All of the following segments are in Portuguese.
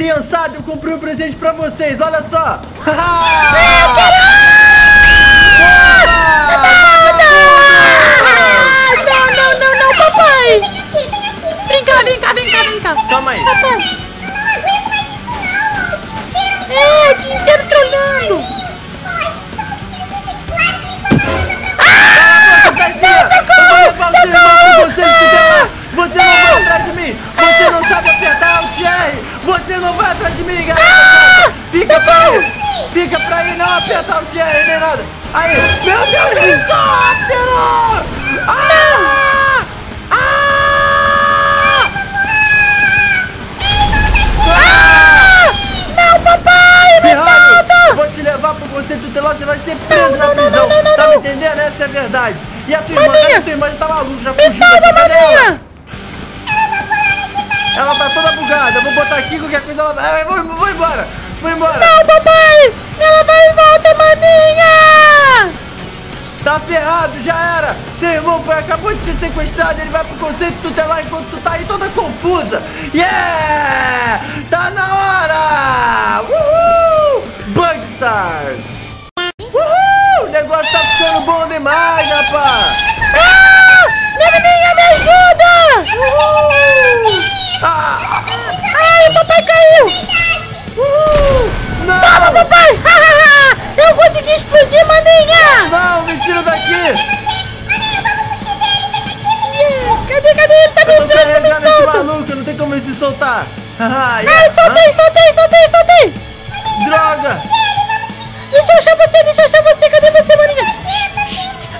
Criançada, eu comprei um presente pra vocês, olha só! Não, não, não, não, papai! Vem cá, vem cá, vem cá, vem cá. Calma aí. Papai. É, o dia Aí! Meu Deus, helicóptero! Ah! Ah! Não, papai, me solta. vou te levar pro conselho tutelar, você vai ser preso Não, na não, não, prisão! não, não, Tá não. me entendendo? Essa é a verdade! E a tua irmã? Cadê a tua irmã? Já tá maluca, já fugiu daqui, cadê ela? Ela tá toda bugada, eu vou botar aqui, qualquer coisa ela vai. Vou, vou embora! Vou embora! Não, papai. Ela vai e volta, maninha. Tá ferrado, já era! Seu irmão foi, acabou de ser sequestrado, ele vai pro conceito tutelar enquanto tu tá aí toda confusa! Yeah! Tá na hora! Uhul! Bugstars! Uhul! O negócio tá ficando bom demais, rapaz! Cadê, cadê ele? Tá Eu tô carregando esse solta. maluco, não tem como ele se soltar! Ah, Ai, yeah. soltei, soltei, soltei, soltei. Droga! Deixa eu achar você, deixa eu achar você. Cadê você, maninha?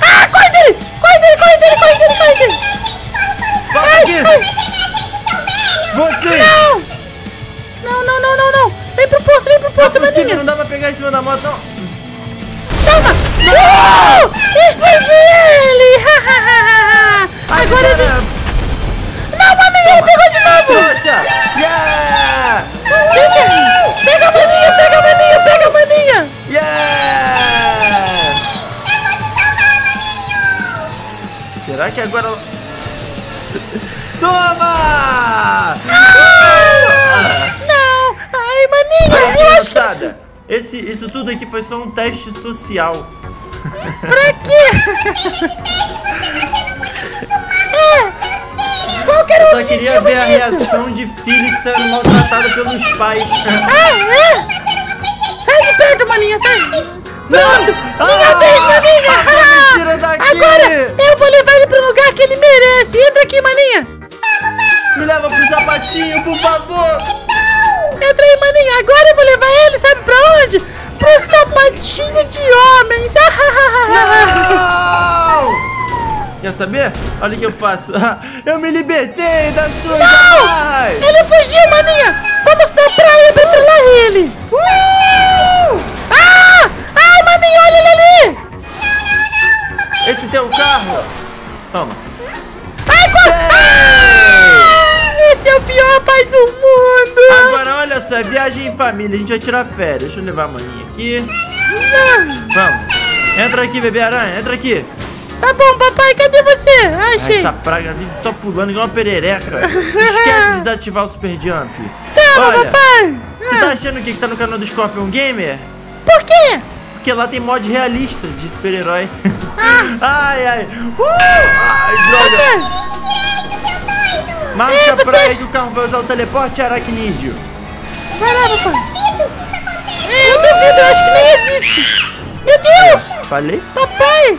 Ah, corre dele! Corre dele, corre dele, corre dele, corre dele! Volta aqui! Você! Não! Não, não, não, não! Vem pro posto, vem pro Não é posto, possível, maninha! não dá pra pegar em cima da moto, não! Toma! Não! Explodi ele! Agora ele... Não, maninha, ele pegou de novo! Trouxa! Yeah! Pega, pega a maninha, pega a maninha, pega a maninha! Yeah! Será que agora... Toma! Não! Ai, maninha, eu acho que... esse, isso tudo aqui foi só um teste social. Pra quê? Qual que era Eu só queria ver a disso? reação de filhos sendo maltratados pelos pais. Ah, é? Sai de perto, maninha, sai! Não! Minha vez, maninha! Alguém me tira daqui! Agora eu vou levar ele pro lugar que ele merece! Entra aqui, maninha! Me leva pro sapatinho, por favor! Entra aí, maninha! Agora eu vou levar ele, sabe pra onde? Pro sapatinho de homens! Não! Quer saber? Olha o que eu faço. Eu me libertei das suas Não! Ele fugiu, maninha! Vamos pra praia pra trollar ele! Uh! Ah! Ai, maninha, olha ele ali! Esse teu carro? Toma. Ai, corre! Ah, esse é o pior pai do mundo! Agora olha só, é viagem em família, a gente vai tirar férias. Deixa eu levar a maninha aqui. Não. Vamos. Entra aqui, bebê aranha, entra aqui. Tá bom, papai, cadê você? Ai, Achei. essa praga vive só pulando igual uma perereca. Esquece de desativar o super jump. Toma, Olha, papai! você tá achando o que que tá no canal do Scorpion Gamer? Por quê? Porque lá tem mod realista de super-herói. Ah. ai, ai. Uh! Ai, droga. Marca É, pra você- aí que o carro vai usar o teleporte aracnídeo. Vai lá, papai. Eu duvido, eu acho que nem existe. Meu Deus! Falei? Papai!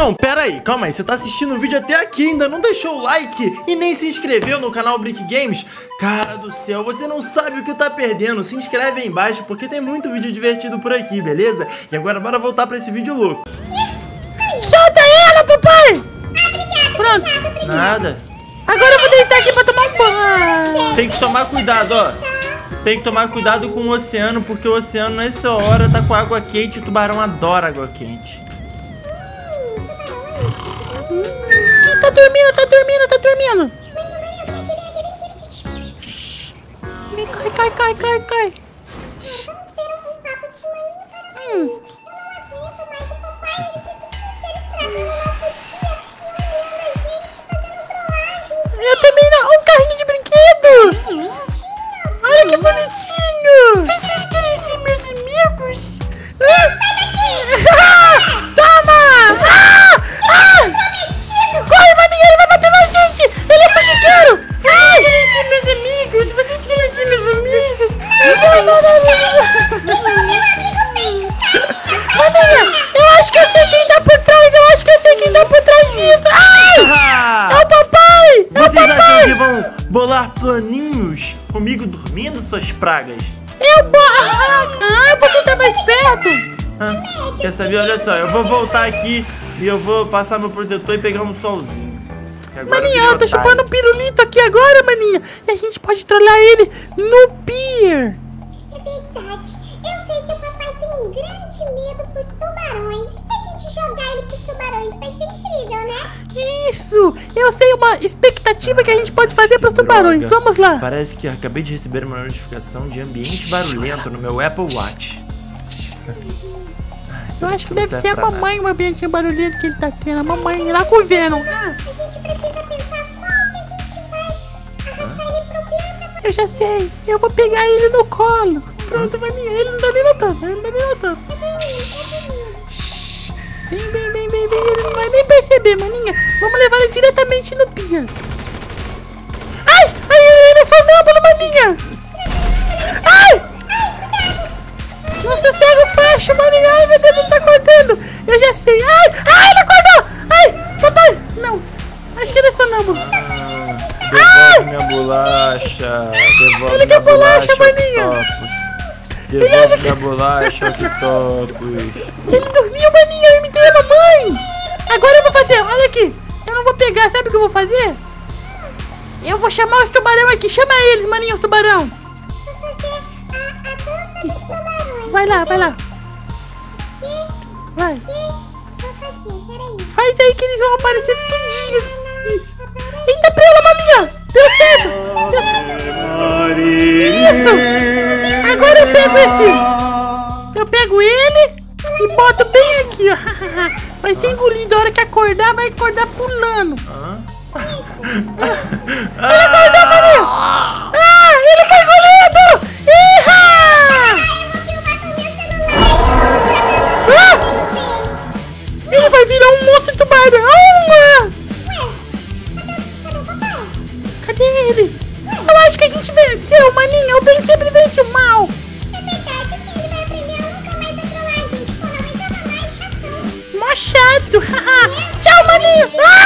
não, pera aí, calma aí, você tá assistindo o vídeo até aqui, ainda não deixou o like e nem se inscreveu no canal Brick Games? Cara do céu, você não sabe o que tá perdendo, se inscreve aí embaixo porque tem muito vídeo divertido por aqui, beleza? E agora bora voltar pra esse vídeo louco. Solta ela, papai. Pronto. Nada, Agora eu vou deitar aqui pra tomar um banho. tem que tomar cuidado, ó. Tem que tomar cuidado com o oceano, porque o oceano nessa hora tá com água quente e o tubarão adora água quente. Ih, tá dormindo, tá dormindo, tá dormindo. Vem, cai, cai, cai, cai, cai. Vamos ter um papo de maninho para Hum. Eu também não. Um carrinho de brinquedos. Olha que bonitinho. Vocês querem ser meus amigos? Ah, Toma! Vão bolar planinhos comigo dormindo, suas pragas? Eu bo... Ah, ah, você tá mais perto! Hã? Quer saber? Olha só, eu vou voltar aqui e eu vou passar meu protetor e pegar um solzinho. Maninha, tô tarde. chupando um pirulito aqui agora, maninha! E a gente pode trollar ele no pier! É verdade. Eu sei que o papai tem um grande medo por tubarões. Gente jogar ele pros tubarões, vai ser incrível, né? Isso! Eu sei uma expectativa que a gente pode fazer pros tubarões. Droga. Vamos lá! Parece que acabei de receber uma notificação de ambiente barulhento no meu Apple Watch. Eu acho que deve ser a pra nada. mamãe o ambiente barulhento que ele tá tendo. A mamãe lá com o Venom. Ah, A gente precisa pensar qual que a gente vai arrastar ele pro pra eu já sei. Eu vou pegar ele no colo. Pronto, maninha. Ele não tá nem notando. Ele não tá nem notando. Vem, vem, vem, vem, vem. Ele não vai nem perceber, maninha. Vamos levar ele diretamente no pia. Ai! Ai, ele é sonâmbulo, maninha! Ai! Nossa, cego fecha, maninha. Ai, meu Deus, ele tá cortando. Eu já sei. Ai! Ai, ele acordou! Ai! Papai! Não. Acho que ele é sonâmbulo. Devolve minha bolacha. Devolve Ele minha quer bolacha, maninha. Octopus. Devolve minha bolacha, Octopus. Ele dormiu, maninha. Eu imitei a mamãe. Agora eu vou fazer. Olha aqui. Eu não vou pegar. Sabe o que eu vou fazer? Eu vou chamar os tubarão aqui. Chama eles, maninha, os tubarão. fazer a, a dança dos tubarões. Vai lá, vai lá. Vai. Faz aí que eles vão aparecer tudinho. Isso. Eita, pela, maninha. Deu certo. Deu certo. Isso. Agora eu pego esse. Eu pego ele e boto bem aqui, ó. Vai ser engolido. A hora que acordar, vai acordar pulando. Ele acordou, maninha. Ah, ele foi engolido. Iha! Venceu, maninha. O bem sempre vence o mal. É verdade, vai aprender a nunca mais a gente. Pô, não entrava mais, chatão. Mó chato. Tchau, maninha. Ah!